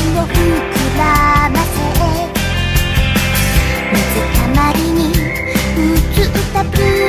みずまたまりにうつったブー